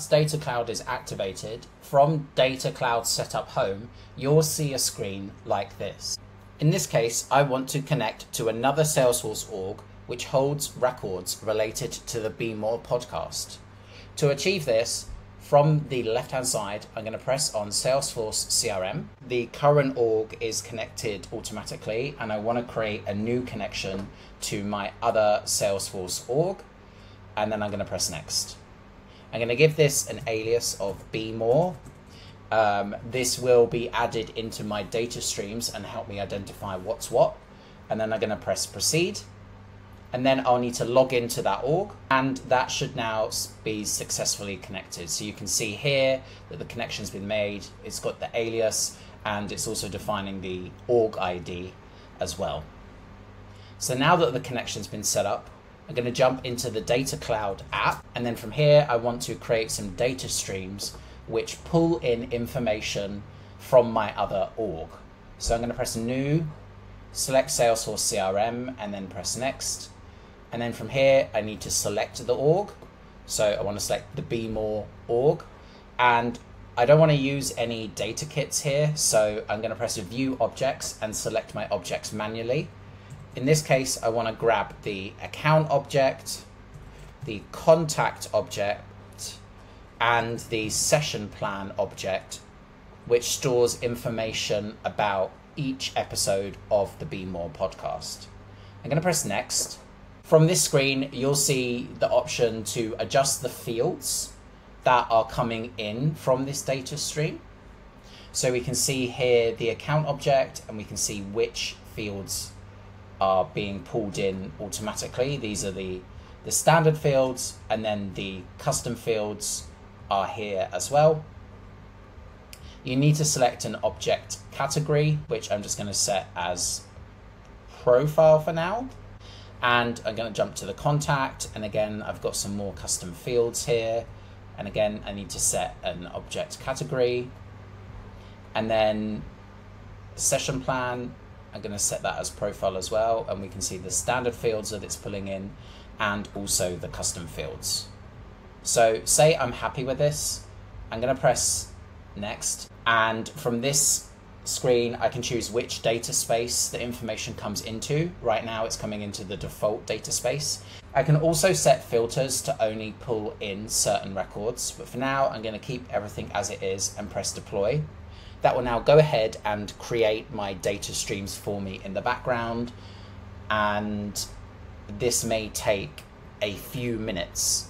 once Data Cloud is activated, from Data Cloud Setup Home, you'll see a screen like this. In this case, I want to connect to another Salesforce org which holds records related to the Be More podcast. To achieve this, from the left hand side, I'm going to press on Salesforce CRM. The current org is connected automatically, and I want to create a new connection to my other Salesforce org, and then I'm going to press next. I'm going to give this an alias of Be More. Um, this will be added into my data streams and help me identify what's what. And then I'm going to press proceed. And then I'll need to log into that org and that should now be successfully connected. So you can see here that the connection's been made. It's got the alias and it's also defining the org ID as well. So now that the connection's been set up, I'm going to jump into the Data Cloud app. And then from here, I want to create some data streams which pull in information from my other org. So I'm going to press new, select Salesforce CRM, and then press next. And then from here, I need to select the org. So I want to select the Be More org. And I don't want to use any data kits here. So I'm going to press View Objects and select my objects manually. In this case, I want to grab the account object, the contact object, and the session plan object, which stores information about each episode of the Be More podcast. I'm going to press next. From this screen, you'll see the option to adjust the fields that are coming in from this data stream. So we can see here the account object and we can see which fields are being pulled in automatically. These are the, the standard fields and then the custom fields are here as well. You need to select an object category, which I'm just going to set as profile for now. And I'm going to jump to the contact. And again, I've got some more custom fields here. And again, I need to set an object category. And then session plan, I'm going to set that as profile as well, and we can see the standard fields that it's pulling in and also the custom fields. So say I'm happy with this, I'm going to press next, and from this screen I can choose which data space the information comes into. Right now it's coming into the default data space. I can also set filters to only pull in certain records, but for now I'm going to keep everything as it is and press deploy that will now go ahead and create my data streams for me in the background. And this may take a few minutes